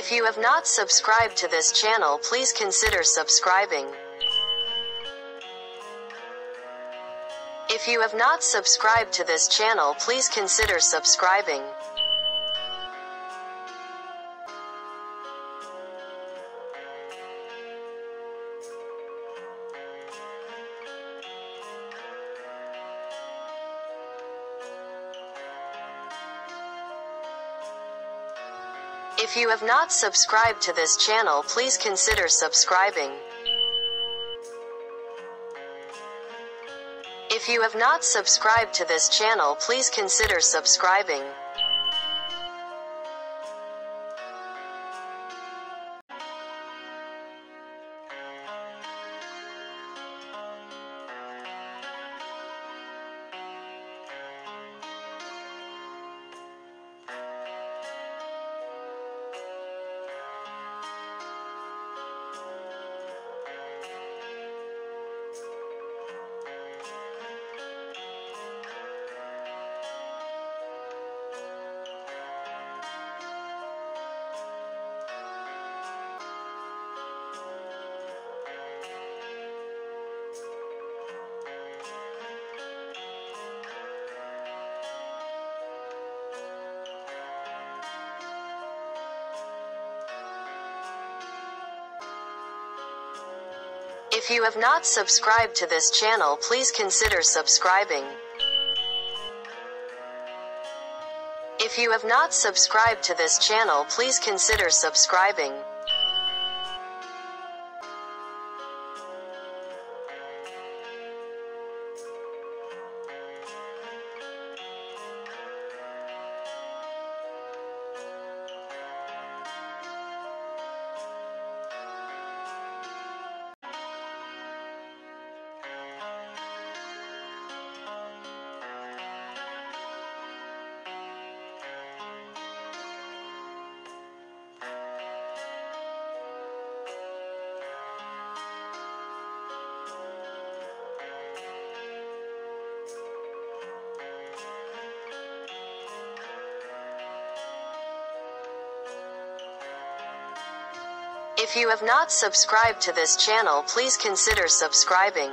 If you have not subscribed to this channel please consider subscribing. If you have not subscribed to this channel please consider subscribing. If you have not subscribed to this channel please consider subscribing. If you have not subscribed to this channel please consider subscribing. If you have not subscribed to this channel please consider subscribing. If you have not subscribed to this channel please consider subscribing. If you have not subscribed to this channel please consider subscribing.